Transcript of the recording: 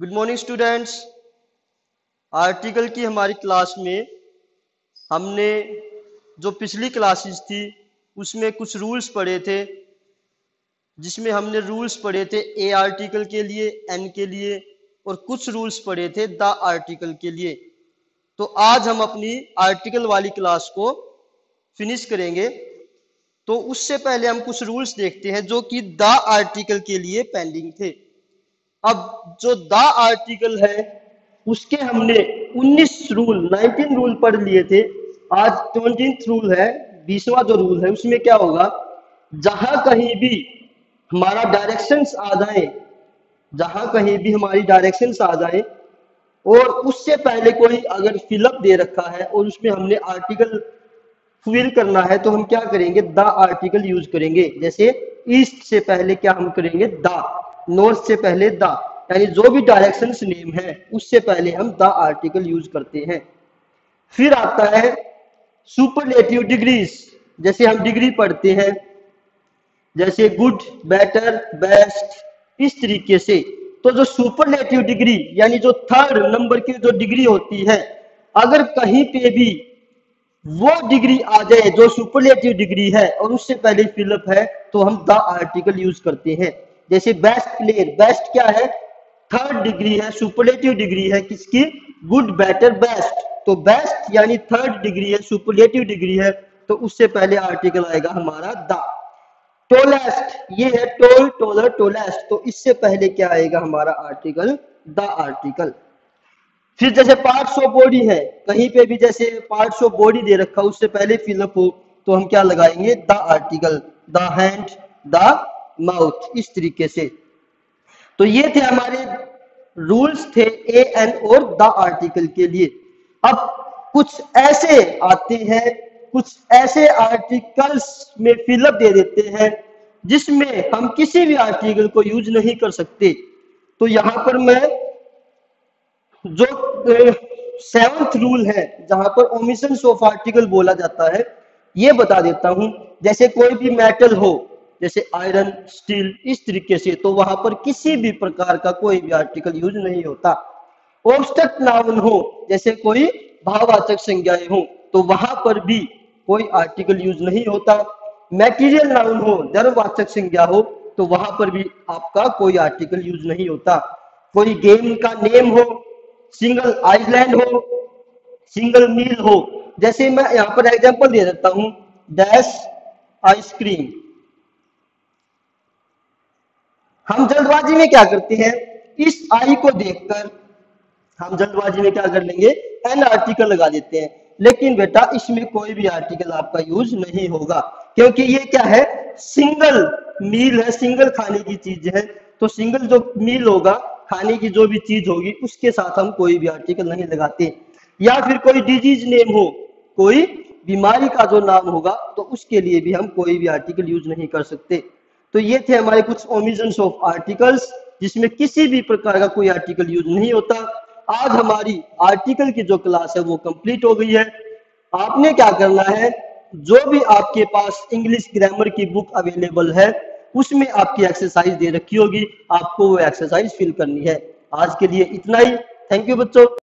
Good morning students article की हमारी class में हमने जो पिछली क्लासेस थी, उसमें कुछ रूल्स पढ़े थे, जिसमें हमने रूल्स पढ़े थे ए आर्टिकल के लिए एन के लिए, और कुछ रूल्स पढ़े थे द आर्टिकल के लिए। तो आज हम अपनी आर्टिकल वाली क्लास को फिनिश करेंगे। तो उससे पहले हम कुछ रूल्स देखते हैं, जो कि द आर्टिकल के लिए पेंडिंग थे। अब जो द आर्टिकल है, उसके हमने 19 रूल 19 रूल पढ़ लिए थे। आज ट्वेंटी रूल है, बीसवा जो रूल है, उसमें क्या होगा? जहाँ कहीं भी हमारा डायरेक्शंस आ जाए, जहाँ कहीं भी हमारी डायरेक्शंस आ जाए, और उससे पहले कोई अगर फिलअप दे रखा है और उसमें हमने आर्टिकल फिल करना है तो हम क्या करेंगे? द आर्टिकल यूज़ करेंगे। जैसे ईस्ट से पहले क्या हम करेंगे? द। नॉर्थ से पहले द यानी जो भी डायरेक्शन नेम है, उससे पहले हम द आर्टिकल यूज़ करते हैं। फिर आता है सुपरलेटिव डिग्रीज जैसे हम डिग्री पढ़ते हैं, जैसे गुड बेटर बेस्ट इस तरीके से। तो जो सुपरलेटिव डिग्री यानी जो थर्ड नंबर की जो डिग्री होती है, अगर कहीं पे भी वो डिग्री आ जाए, जो सुपरलेटिव डिग्री है, और उससे पहले फिलअप है तो हम द आर्टिकल यूज़ करते हैं। जैसे बेस्ट प्लेयर बेस्ट क्या है? थर्ड डिग्री है सुपरलेटिव डिग्री है किसकी? गुड बेटर बेस्ट तो बेस्ट यानी थर्ड डिग्री है सुपरलेटिव डिग्री है तो उससे पहले आर्टिकल आएगा हमारा द टोलेस्ट ये है टोल टोलर टोलेस्ट तो इससे पहले क्या आएगा हमारा आर्टिकल द आर्टिकल फिर जैसे पार्ट्स ऑफ़ बॉडी है, कहीं पे भी जैसे पार्ट्स ऑफ़ बॉडी दे रखा, उससे पहले फिलअप हो तो हम क्या लगाएँगे? The article the hand the mouth इस तरीके से। तो ये थे हमारे रूल्स थे ए एन और द आर्टिकल के लिए। अब कुछ ऐसे आते हैं, कुछ ऐसे आर्टिकल्स में फिलअप दे देते हैं, जिसमें हम किसी भी आर्टिकल को यूज़ नहीं कर सकते। तो यहाँ पर मैं जो सेवंथ रूल है, जहाँ पर ओमिशन ऑफ़ आर्टिकल बोला जाता है, ये बता देता हूँ। जैसे कोई भी मेटल हो जैसे आयरन स्टील इस तरीके से तो वहाँ पर किसी भी प्रकार का कोई भी आर्टिकल यूज़ नहीं होता। ऑब्स्ट्रक्ट नाउन हो, जैसे कोई भाववाचक संज्ञाएँ हो तो वहाँ पर भी कोई आर्टिकल यूज़ नहीं होता। मैटीरियल नाउन हो, दरवाचक संज्ञा हो तो वहाँ पर भी आपका कोई आर्टिकल यूज़ नहीं होता। कोई गेम का नेम हो सिंगल आइलैंड हो सिंगल मील हो, जैसे मैं यहाँ पर एग्जांपल दे देता हूँ डैश आइसक्रीम हम जल्दबाजी में क्या करते हैं? इस आई को देखकर हम जल्दबाजी में क्या कर लेंगे? एन आर्टिकल लगा देते हैं। लेकिन बेटा, इसमें कोई भी आर्टिकल आपका यूज़ नहीं होगा। क्योंकि ये क्या है? सिंगल मील है सिंगल खाने की चीज़ है। तो सिंगल जो मील होगा, खाने की जो भी चीज़ होगी, उसके साथ हम कोई भी आर्टिकल नहीं लगाते। या फिर कोई डिज़ीज़ नेम हो, कोई बीमारी का जो नाम होगा तो उसके लिए भी हम कोई भी आर्टिकल यूज़ नहीं कर सकते। तो ये थे हमारे कुछ ओमिजन ऑफ़ आर्टिकल्स जिसमें किसी भी प्रकार का कोई आर्टिकल यूज़ नहीं होता। आज हमारी आर्टिकल की जो क्लास है, वो कंप्लीट हो गई है। आपने क्या करना है? जो भी आपके पास इंग्लिश ग्रामर की बुक अवेलेबल है, उसमें आपकी एक्सरसाइज दे रखी होगी। आपको वो एक्सरसाइज फिल करनी है। आज के लिए इतना ही। थैंक यू बच्चों।